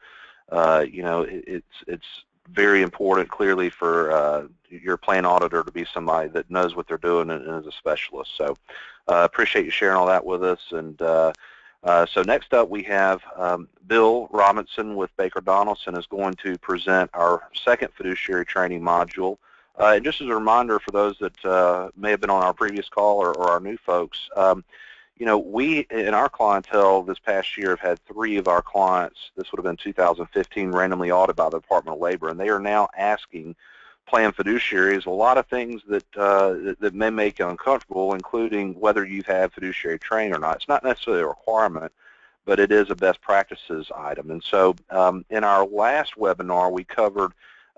uh, you know, it, it's it's very important, clearly, for uh, your plan auditor to be somebody that knows what they're doing and, and is a specialist. So, uh, appreciate you sharing all that with us. And uh, so next up we have um, Bill Robinson with Baker Donelson is going to present our second fiduciary training module. Uh, and just as a reminder for those that uh, may have been on our previous call or, or our new folks, um, you know, we in our clientele this past year have had three of our clients, this would have been 2015, randomly audited by the Department of Labor, and they are now asking plan fiduciaries a lot of things that, uh, that, that may make you uncomfortable, including whether you've had fiduciary training or not. It's not necessarily a requirement, but it is a best practices item. And so um, in our last webinar, we covered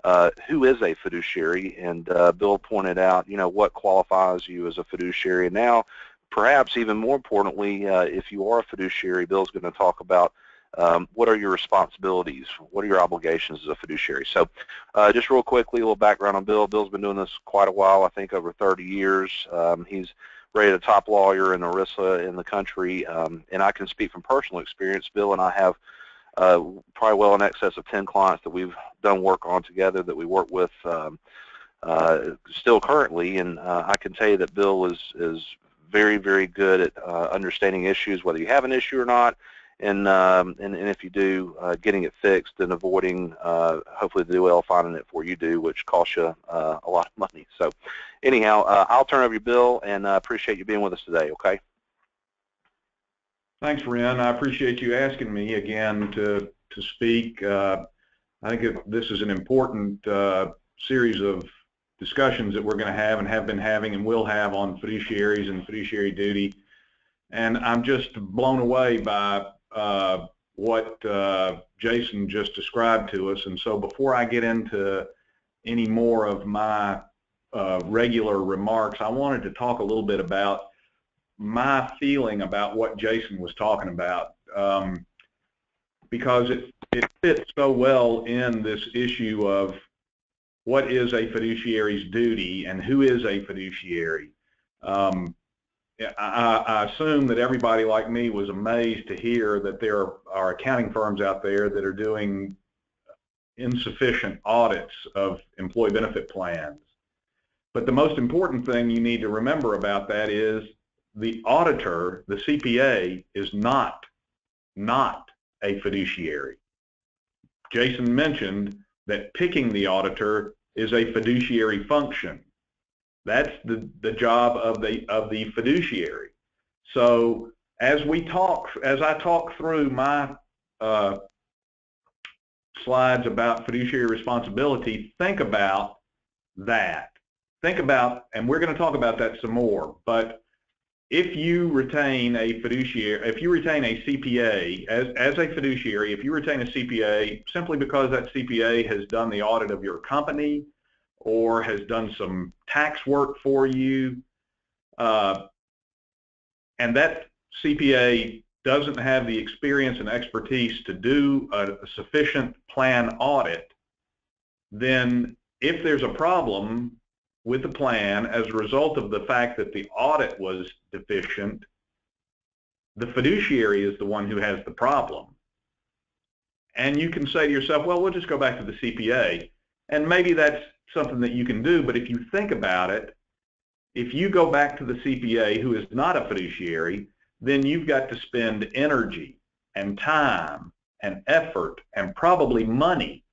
uh, who is a fiduciary, and uh, Bill pointed out, you know, what qualifies you as a fiduciary. And now, perhaps even more importantly, uh, if you are a fiduciary, Bill's going to talk about um, what are your responsibilities? What are your obligations as a fiduciary? So uh, just real quickly, a little background on Bill. Bill's been doing this quite a while, I think over 30 years. Um, he's rated a top lawyer in ERISA in the country, um, and I can speak from personal experience. Bill and I have uh, probably well in excess of 10 clients that we've done work on together that we work with um, uh, still currently, and uh, I can tell you that Bill is, is very, very good at uh, understanding issues, whether you have an issue or not, and um, and, and if you do, uh, getting it fixed and avoiding uh, hopefully the DOL finding it for you do, which costs you uh, a lot of money. So anyhow, uh, I'll turn over your Bill, and I appreciate you being with us today. Okay. Thanks, Ren. I appreciate you asking me again to to speak. Uh, I think it, this is an important uh, series of discussions that we're going to have and have been having and will have on fiduciaries and fiduciary duty. And I'm just blown away by uh, what uh, Jason just described to us. And so before I get into any more of my uh, regular remarks, I wanted to talk a little bit about my feeling about what Jason was talking about um, because it, it fits so well in this issue of what is a fiduciary's duty and who is a fiduciary. Um, I, I assume that everybody like me was amazed to hear that there are accounting firms out there that are doing insufficient audits of employee benefit plans. But the most important thing you need to remember about that is the auditor, the CPA, is not, not a fiduciary. Jason mentioned that picking the auditor is a fiduciary function. That's the, the job of the, of the fiduciary. So as we talk, as I talk through my uh, slides about fiduciary responsibility, think about that. Think about, and we're going to talk about that some more, but if you retain a fiduciary, if you retain a CPA as, as a fiduciary, if you retain a CPA simply because that CPA has done the audit of your company or has done some tax work for you, uh, and that CPA doesn't have the experience and expertise to do a, a sufficient plan audit, then if there's a problem with the plan as a result of the fact that the audit was deficient, the fiduciary is the one who has the problem. And you can say to yourself, well, we'll just go back to the CPA. And maybe that's something that you can do, but if you think about it, if you go back to the CPA who is not a fiduciary, then you've got to spend energy and time and effort and probably money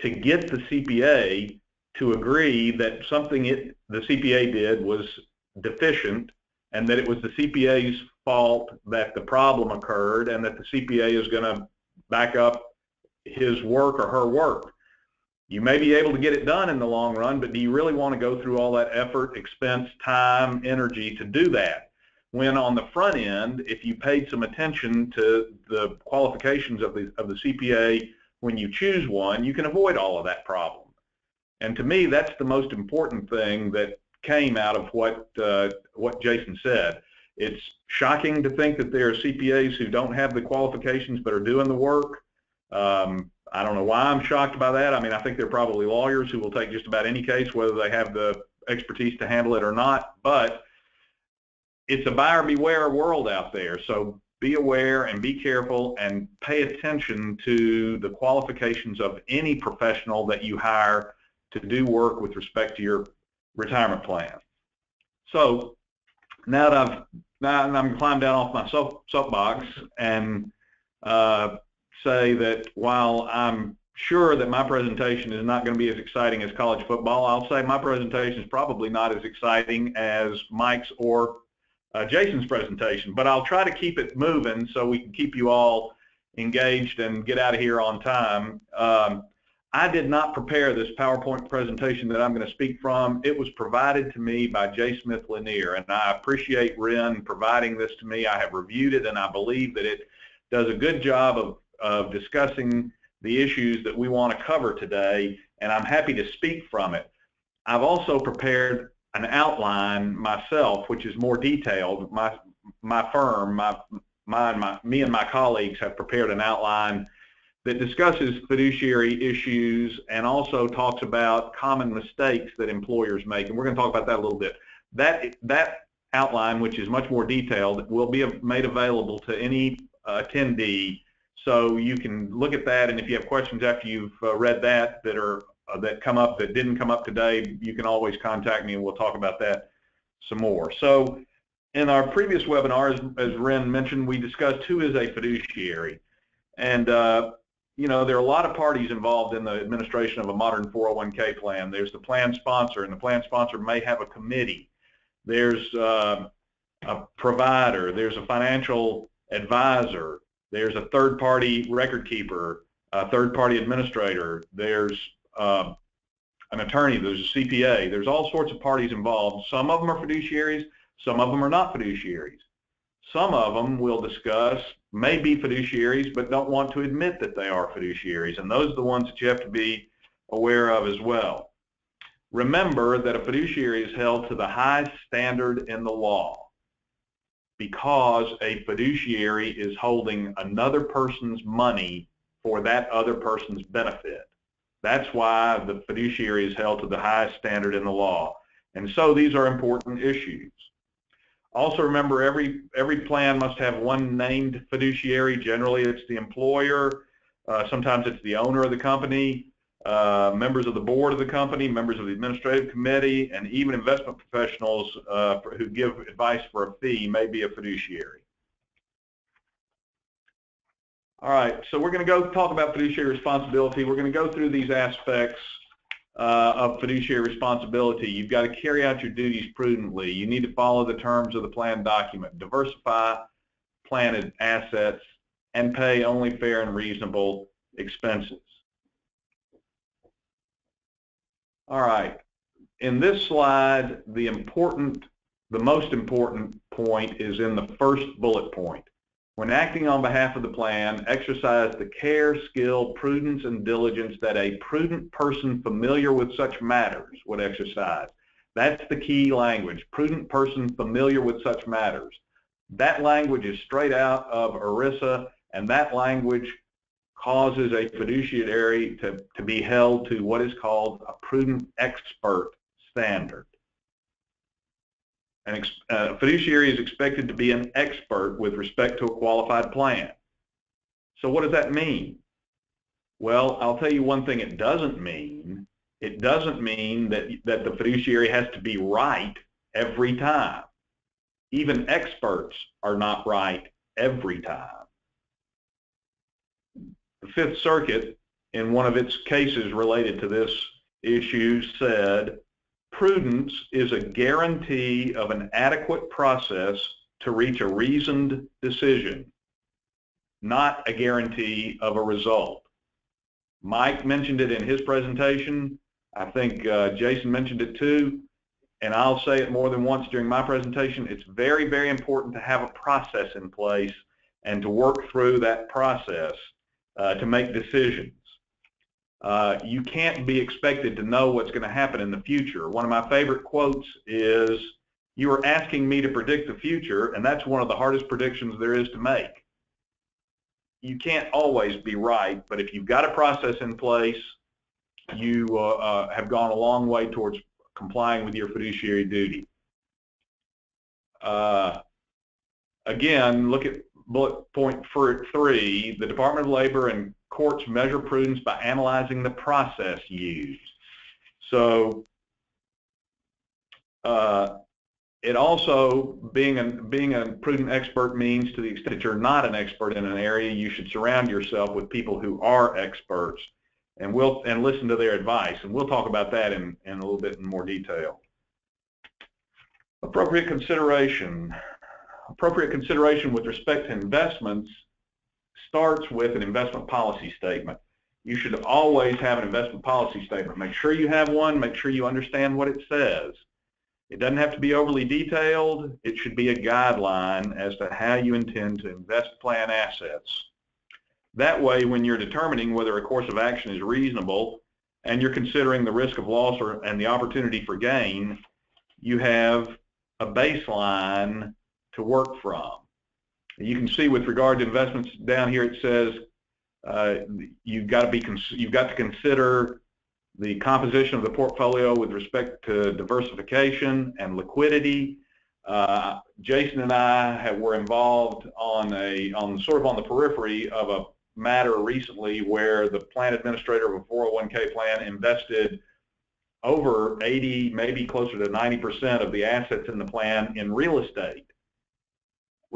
to get the CPA to agree that something it, the CPA did was deficient and that it was the CPA's fault that the problem occurred and that the CPA is going to back up his work or her work. You may be able to get it done in the long run, but do you really want to go through all that effort, expense, time, energy to do that? When on the front end, if you paid some attention to the qualifications of the, of the CPA when you choose one, you can avoid all of that problem. And to me, that's the most important thing that came out of what uh, what Jason said. It's shocking to think that there are CPAs who don't have the qualifications but are doing the work. Um, I don't know why I'm shocked by that. I mean, I think there are probably lawyers who will take just about any case, whether they have the expertise to handle it or not. But it's a buyer beware world out there. So be aware and be careful and pay attention to the qualifications of any professional that you hire to do work with respect to your retirement plan. So now that I've now I'm climbed down off my soap, soapbox and uh, say that while I'm sure that my presentation is not going to be as exciting as college football, I'll say my presentation is probably not as exciting as Mike's or uh, Jason's presentation, but I'll try to keep it moving so we can keep you all engaged and get out of here on time. Um, I did not prepare this PowerPoint presentation that I'm going to speak from. It was provided to me by J. Smith Lanier, and I appreciate Ren providing this to me. I have reviewed it, and I believe that it does a good job of, of discussing the issues that we want to cover today, and I'm happy to speak from it. I've also prepared an outline myself, which is more detailed. My my firm, my, my, my me and my colleagues have prepared an outline that discusses fiduciary issues and also talks about common mistakes that employers make. And we're going to talk about that a little bit. That, that outline, which is much more detailed, will be made available to any uh, attendee. So you can look at that, and if you have questions after you've uh, read that that are uh, that come up that didn't come up today, you can always contact me, and we'll talk about that some more. So in our previous webinar, as, Ren mentioned, we discussed who is a fiduciary. And uh, you know, there are a lot of parties involved in the administration of a modern 401k plan. There's the plan sponsor, and the plan sponsor may have a committee. There's uh, a provider. There's a financial advisor. There's a third-party record keeper, a third-party administrator. There's uh, an attorney. There's a CPA. There's all sorts of parties involved. Some of them are fiduciaries. Some of them are not fiduciaries. Some of them we'll discuss may be fiduciaries but don't want to admit that they are fiduciaries, and those are the ones that you have to be aware of as well. Remember that a fiduciary is held to the highest standard in the law because a fiduciary is holding another person's money for that other person's benefit. That's why the fiduciary is held to the highest standard in the law. And so these are important issues. Also remember every, every plan must have one named fiduciary. Generally it's the employer. Uh, sometimes it's the owner of the company, uh, members of the board of the company, members of the administrative committee, and even investment professionals uh, who give advice for a fee may be a fiduciary. All right, so we're going to go talk about fiduciary responsibility. We're going to go through these aspects uh, of fiduciary responsibility. You've got to carry out your duties prudently. You need to follow the terms of the plan document, diversify planted assets, and pay only fair and reasonable expenses. All right, in this slide, the important, the most important point is in the first bullet point. When acting on behalf of the plan, exercise the care, skill, prudence, and diligence that a prudent person familiar with such matters would exercise. That's the key language, prudent person familiar with such matters. That language is straight out of ERISA, and that language causes a fiduciary to, to be held to what is called a prudent expert standard. An uh, fiduciary is expected to be an expert with respect to a qualified plan. So what does that mean? Well, I'll tell you one thing it doesn't mean. It doesn't mean that, that the fiduciary has to be right every time. Even experts are not right every time. The Fifth Circuit, in one of its cases related to this issue, said Prudence is a guarantee of an adequate process to reach a reasoned decision, not a guarantee of a result. Mike mentioned it in his presentation. I think uh, Jason mentioned it too, and I'll say it more than once during my presentation. It's very, very important to have a process in place and to work through that process uh, to make decisions. Uh, you can't be expected to know what's going to happen in the future. One of my favorite quotes is, you are asking me to predict the future, and that's one of the hardest predictions there is to make. You can't always be right, but if you've got a process in place, you uh, uh, have gone a long way towards complying with your fiduciary duty. Uh, again, look at bullet point three, the Department of Labor and courts measure prudence by analyzing the process used. So uh, it also, being a, being a prudent expert means to the extent that you're not an expert in an area, you should surround yourself with people who are experts and we'll and listen to their advice. And we'll talk about that in, in a little bit in more detail. Appropriate consideration. Appropriate consideration with respect to investments starts with an investment policy statement. You should always have an investment policy statement. Make sure you have one. Make sure you understand what it says. It doesn't have to be overly detailed. It should be a guideline as to how you intend to invest plan assets. That way, when you're determining whether a course of action is reasonable and you're considering the risk of loss or, and the opportunity for gain, you have a baseline to work from. You can see with regard to investments down here, it says uh, you've got to be you've got to consider the composition of the portfolio with respect to diversification and liquidity. Uh, Jason and I have, were involved on a on sort of on the periphery of a matter recently where the plan administrator of a 401k plan invested over 80, maybe closer to 90% of the assets in the plan in real estate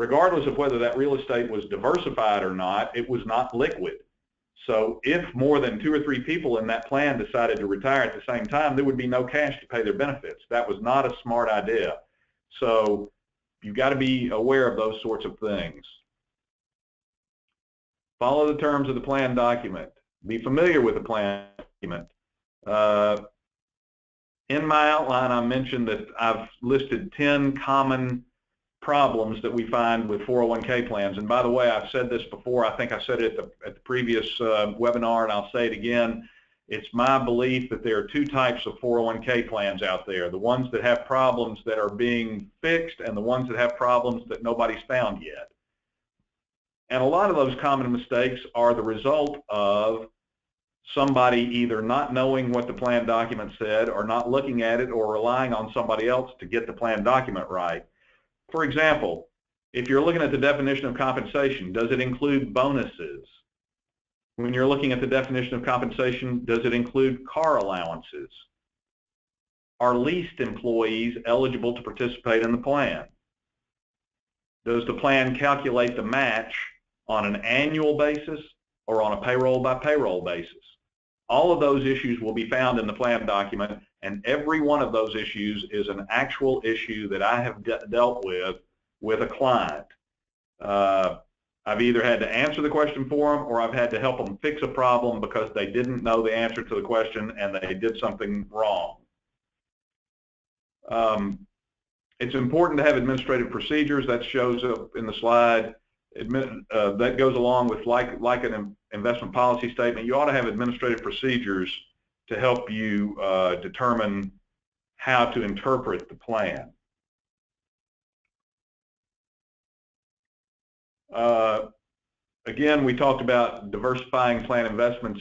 regardless of whether that real estate was diversified or not, it was not liquid. So if more than two or three people in that plan decided to retire at the same time, there would be no cash to pay their benefits. That was not a smart idea. So you've got to be aware of those sorts of things. Follow the terms of the plan document. Be familiar with the plan document. Uh, in my outline, I mentioned that I've listed 10 common problems that we find with 401k plans. And by the way, I've said this before. I think I said it at the, at the previous uh, webinar, and I'll say it again. It's my belief that there are two types of 401k plans out there, the ones that have problems that are being fixed and the ones that have problems that nobody's found yet. And a lot of those common mistakes are the result of somebody either not knowing what the plan document said or not looking at it or relying on somebody else to get the plan document right. For example, if you're looking at the definition of compensation, does it include bonuses? When you're looking at the definition of compensation, does it include car allowances? Are leased employees eligible to participate in the plan? Does the plan calculate the match on an annual basis or on a payroll by payroll basis. All of those issues will be found in the plan document, and every one of those issues is an actual issue that I have de dealt with with a client. Uh, I've either had to answer the question for them or I've had to help them fix a problem because they didn't know the answer to the question and they did something wrong. Um, it's important to have administrative procedures. That shows up in the slide. Uh, that goes along with like, like an investment policy statement. You ought to have administrative procedures to help you uh, determine how to interpret the plan. Uh, again, we talked about diversifying plan investments.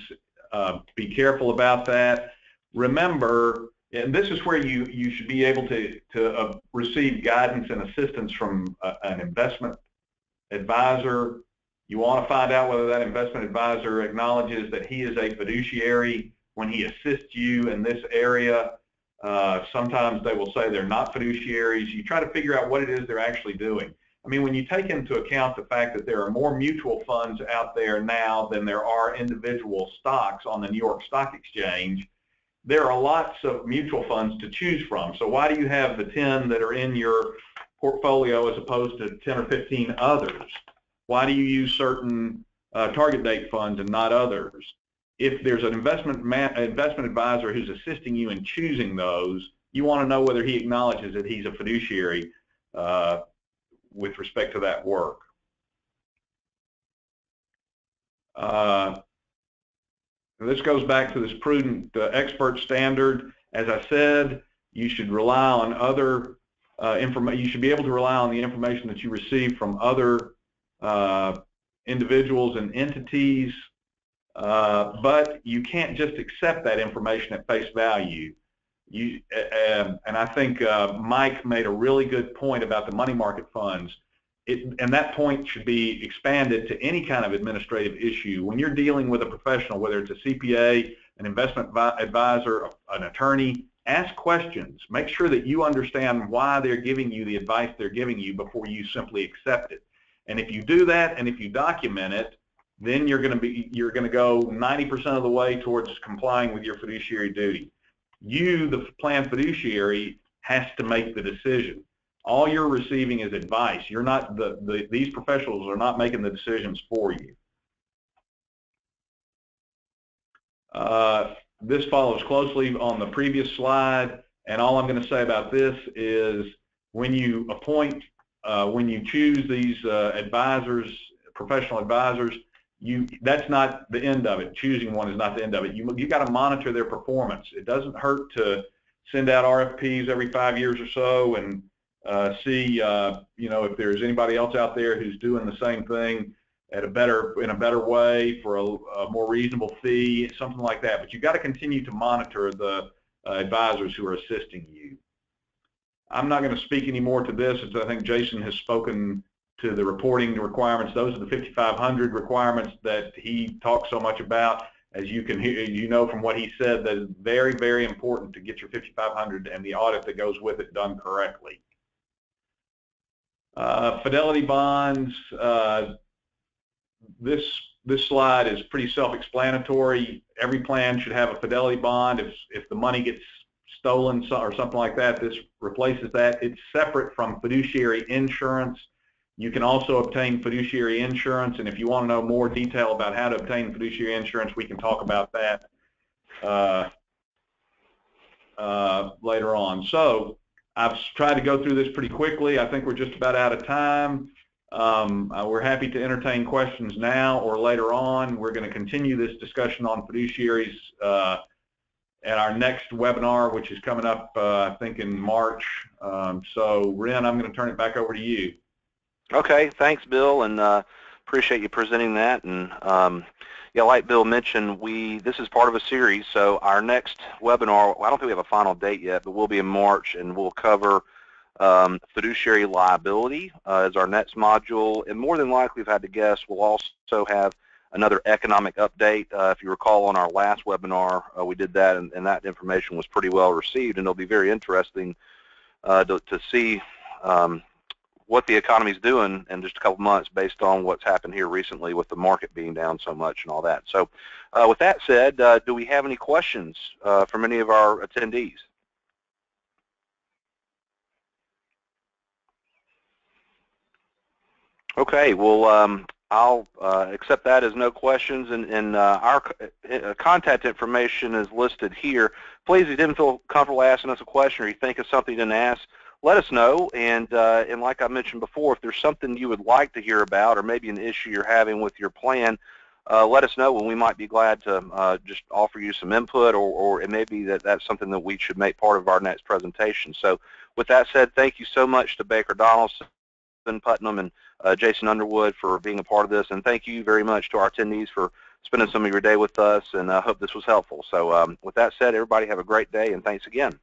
Uh, be careful about that. Remember, and this is where you, you should be able to, to uh, receive guidance and assistance from uh, an investment advisor. You want to find out whether that investment advisor acknowledges that he is a fiduciary when he assists you in this area. Uh, sometimes they will say they're not fiduciaries. You try to figure out what it is they're actually doing. I mean, when you take into account the fact that there are more mutual funds out there now than there are individual stocks on the New York Stock Exchange, there are lots of mutual funds to choose from. So why do you have the 10 that are in your portfolio as opposed to 10 or 15 others? Why do you use certain uh, target date funds and not others? If there's an investment investment advisor who's assisting you in choosing those, you want to know whether he acknowledges that he's a fiduciary uh, with respect to that work. Uh, this goes back to this prudent uh, expert standard. As I said, you should rely on other uh, information. You should be able to rely on the information that you receive from other uh, individuals and entities, uh, but you can't just accept that information at face value. You, and I think uh, Mike made a really good point about the money market funds. It, and that point should be expanded to any kind of administrative issue. When you're dealing with a professional, whether it's a CPA, an investment advisor, an attorney, ask questions. Make sure that you understand why they're giving you the advice they're giving you before you simply accept it. And if you do that, and if you document it, then you're going to be you're going to go 90% of the way towards complying with your fiduciary duty you, the plan fiduciary, has to make the decision. All you're receiving is advice. You're not the, the these professionals are not making the decisions for you. Uh, this follows closely on the previous slide, and all I'm going to say about this is when you appoint, uh, when you choose these uh, advisors, professional advisors, you that's not the end of it. Choosing one is not the end of it. You you got to monitor their performance. It doesn't hurt to send out RFPs every five years or so and uh, see uh, you know if there's anybody else out there who's doing the same thing at a better in a better way for a, a more reasonable fee, something like that. But you've got to continue to monitor the uh, advisors who are assisting you. I'm not going to speak any more to this, as I think Jason has spoken to the reporting requirements. Those are the 5500 requirements that he talks so much about. As you can hear, you know from what he said, that is very, very important to get your 5500 and the audit that goes with it done correctly. Uh, fidelity bonds. Uh, this this slide is pretty self-explanatory. Every plan should have a fidelity bond. If if the money gets stolen or something like that, this replaces that. It's separate from fiduciary insurance. You can also obtain fiduciary insurance, and if you want to know more detail about how to obtain fiduciary insurance, we can talk about that uh, uh, later on. So I've tried to go through this pretty quickly. I think we're just about out of time. Um, uh, we're happy to entertain questions now or later on. We're going to continue this discussion on fiduciaries uh, at our next webinar, which is coming up, uh, I think, in March. Um, so, Ren, I'm going to turn it back over to you. Okay, thanks, Bill, and uh, appreciate you presenting that. And um, yeah, like Bill mentioned, we this is part of a series. So our next webinar, I don't think we have a final date yet, but we'll be in March, and we'll cover um, fiduciary liability uh, as our next module. And more than likely, we've had to guess, we'll also have another economic update. Uh, if you recall on our last webinar, uh, we did that, and, and, that information was pretty well received, and it'll be very interesting uh, to, to, see um, what the economy's doing in just a couple months based on what's happened here recently with the market being down so much and all that. So uh, with that said, uh, do we have any questions from any of our attendees? Okay, well, um, I'll uh, accept that as no questions, and, and uh, our uh, contact information is listed here. Please, if you didn't feel comfortable asking us a question or you think of something you didn't ask, let us know. And, uh, and like I mentioned before, if there's something you would like to hear about or maybe an issue you're having with your plan, uh, let us know and we might be glad to uh, just offer you some input or, or it may be that that's something that we should make part of our next presentation. So with that said, thank you so much to Baker Donelson, Putnam, and uh, Jason Underwood for being a part of this. And thank you very much to our attendees for spending some of your day with us and I hope this was helpful. So um, with that said, everybody have a great day and thanks again.